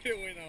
这我一拿。